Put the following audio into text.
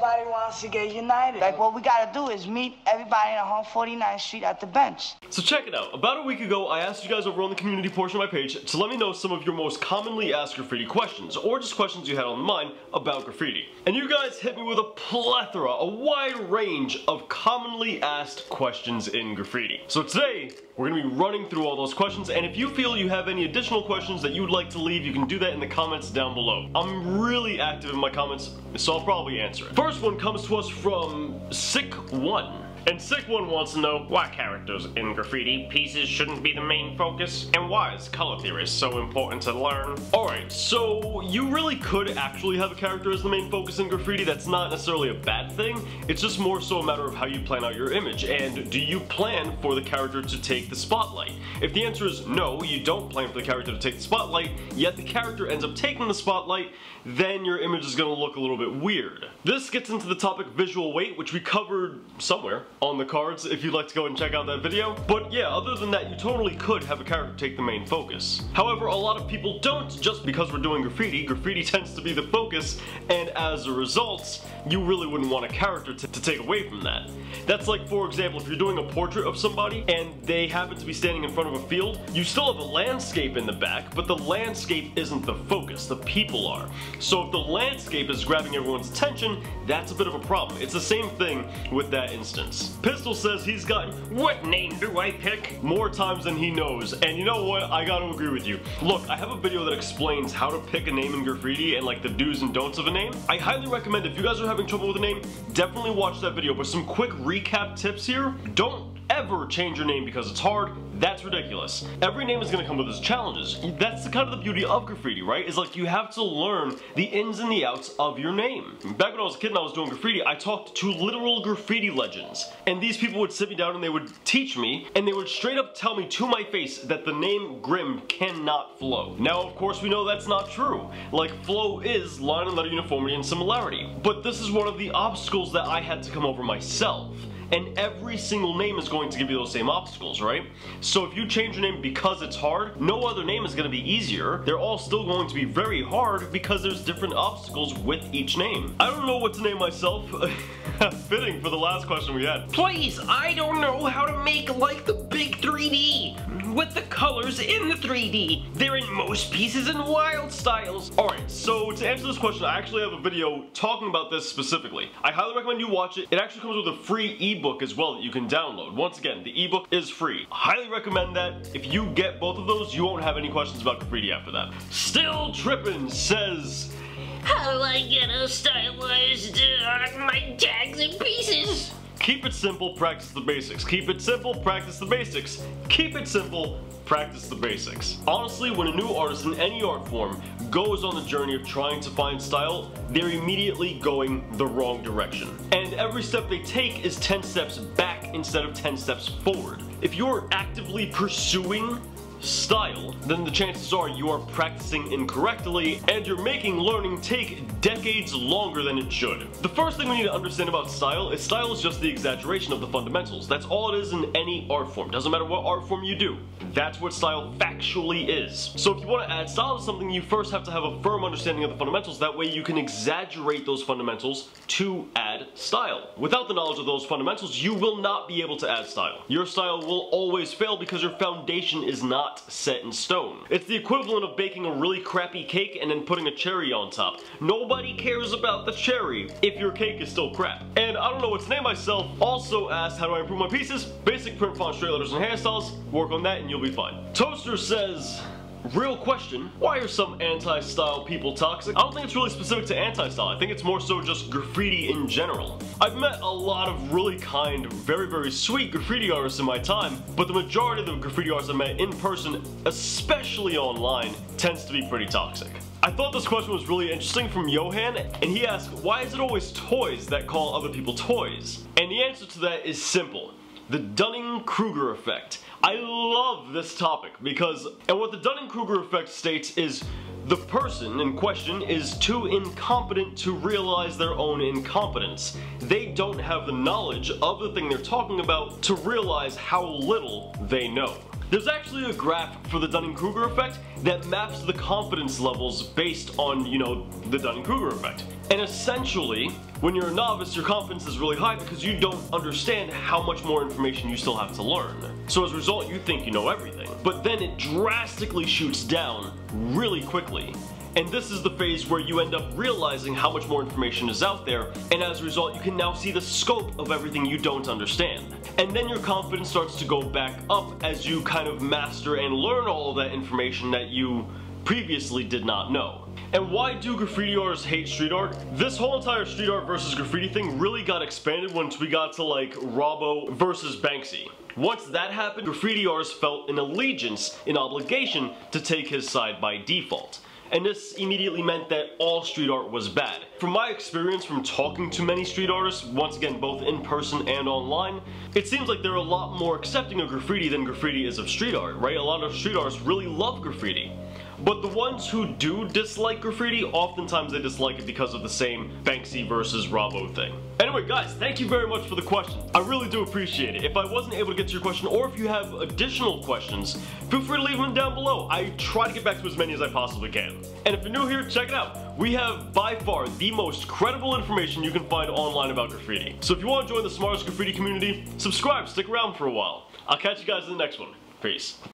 Nobody wants to get united. Like, what we gotta do is meet everybody on 149th Street at the bench. So check it out. About a week ago, I asked you guys over on the community portion of my page to let me know some of your most commonly asked graffiti questions, or just questions you had on mind about graffiti. And you guys hit me with a plethora, a wide range of commonly asked questions in graffiti. So today, we're gonna be running through all those questions, and if you feel you have any additional questions that you would like to leave, you can do that in the comments down below. I'm really active in my comments, so I'll probably answer it. First one comes to us from Sick1. And Sick One wants to know why characters in graffiti pieces shouldn't be the main focus, and why is color theory so important to learn? Alright, so you really could actually have a character as the main focus in graffiti. That's not necessarily a bad thing. It's just more so a matter of how you plan out your image, and do you plan for the character to take the spotlight? If the answer is no, you don't plan for the character to take the spotlight, yet the character ends up taking the spotlight, then your image is gonna look a little bit weird. This gets into the topic visual weight, which we covered somewhere on the cards if you'd like to go and check out that video. But yeah, other than that, you totally could have a character take the main focus. However, a lot of people don't just because we're doing graffiti. Graffiti tends to be the focus, and as a result, you really wouldn't want a character to, to take away from that. That's like, for example, if you're doing a portrait of somebody and they happen to be standing in front of a field, you still have a landscape in the back, but the landscape isn't the focus, the people are. So if the landscape is grabbing everyone's attention, that's a bit of a problem. It's the same thing with that instance. Pistol says he's gotten, what name do I pick? More times than he knows. And you know what? I gotta agree with you. Look, I have a video that explains how to pick a name in graffiti and like the do's and don'ts of a name. I highly recommend if you guys are having trouble with a name, definitely watch that video. But some quick recap tips here. Don't ever change your name because it's hard. That's ridiculous. Every name is gonna come with its challenges. That's the kind of the beauty of graffiti, right? Is like you have to learn the ins and the outs of your name. Back when I was a kid and I was doing graffiti, I talked to literal graffiti legends. And these people would sit me down and they would teach me, and they would straight up tell me to my face that the name Grim cannot flow. Now, of course, we know that's not true. Like, flow is line and letter uniformity and similarity. But this is one of the obstacles that I had to come over myself and every single name is going to give you those same obstacles, right? So if you change your name because it's hard, no other name is going to be easier. They're all still going to be very hard because there's different obstacles with each name. I don't know what to name myself. Fitting for the last question we had. Please, I don't know how to make like the colors in the 3D. They're in most pieces and wild styles. Alright, so to answer this question, I actually have a video talking about this specifically. I highly recommend you watch it. It actually comes with a free ebook as well that you can download. Once again, the ebook is free. Highly recommend that. If you get both of those, you won't have any questions about graffiti after that. Still Trippin' says, How do I get a stylized uh, my tags and pieces? Keep it simple, practice the basics. Keep it simple, practice the basics. Keep it simple, practice the basics. Honestly, when a new artist in any art form goes on the journey of trying to find style, they're immediately going the wrong direction. And every step they take is 10 steps back instead of 10 steps forward. If you're actively pursuing style, then the chances are you are practicing incorrectly and you're making learning take decades longer than it should. The first thing we need to understand about style is style is just the exaggeration of the fundamentals. That's all it is in any art form. Doesn't matter what art form you do. That's what style factually is. So if you want to add style to something, you first have to have a firm understanding of the fundamentals. That way you can exaggerate those fundamentals to style. Without the knowledge of those fundamentals, you will not be able to add style. Your style will always fail because your foundation is not set in stone. It's the equivalent of baking a really crappy cake and then putting a cherry on top. Nobody cares about the cherry if your cake is still crap. And I don't know what to name myself, also asked how do I improve my pieces? Basic print font, straight letters, and hairstyles. Work on that and you'll be fine. Toaster says, Real question, why are some anti-style people toxic? I don't think it's really specific to anti-style, I think it's more so just graffiti in general. I've met a lot of really kind, very very sweet graffiti artists in my time, but the majority of the graffiti artists I met in person, especially online, tends to be pretty toxic. I thought this question was really interesting from Johan, and he asked, why is it always toys that call other people toys? And the answer to that is simple. The Dunning-Kruger effect. I love this topic because, and what the Dunning-Kruger effect states is the person in question is too incompetent to realize their own incompetence. They don't have the knowledge of the thing they're talking about to realize how little they know. There's actually a graph for the Dunning-Kruger effect that maps the confidence levels based on, you know, the Dunning-Kruger effect. And essentially, When you're a novice, your confidence is really high because you don't understand how much more information you still have to learn. So as a result, you think you know everything. But then it drastically shoots down really quickly. And this is the phase where you end up realizing how much more information is out there, and as a result, you can now see the scope of everything you don't understand. And then your confidence starts to go back up as you kind of master and learn all of that information that you previously did not know. And why do graffiti artists hate street art? This whole entire street art versus graffiti thing really got expanded once we got to like Robbo versus Banksy. Once that happened, graffiti artists felt an allegiance, an obligation to take his side by default and this immediately meant that all street art was bad. From my experience from talking to many street artists, once again both in person and online, it seems like they're a lot more accepting of graffiti than graffiti is of street art, right? A lot of street artists really love graffiti. But the ones who do dislike graffiti, oftentimes they dislike it because of the same Banksy versus Robbo thing. Anyway guys, thank you very much for the question. I really do appreciate it. If I wasn't able to get to your question, or if you have additional questions, feel free to leave them down below. I try to get back to as many as I possibly can. And if you're new here, check it out. We have by far the most credible information you can find online about graffiti. So if you want to join the smartest graffiti community, subscribe, stick around for a while. I'll catch you guys in the next one. Peace.